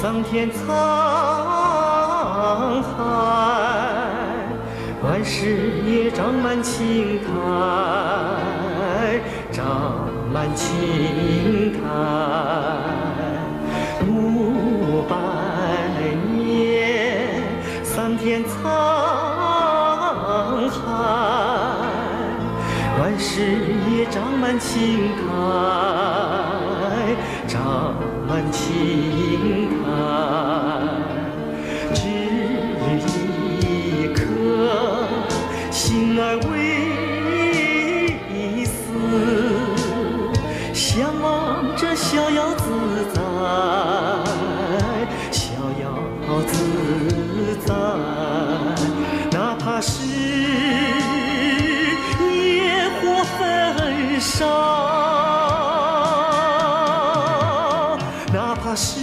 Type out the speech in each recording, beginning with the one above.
桑田沧海，万事也长满青苔，长满青苔。五百年，桑田沧海，万事也长满青苔，长满青苔。只一颗心儿未死，向往着逍遥自在，逍遥自在，哪怕是那是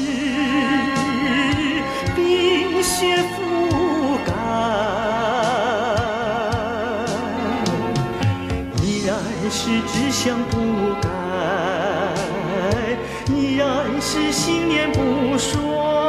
冰雪覆盖，依然是志向不改，依然是信念不衰。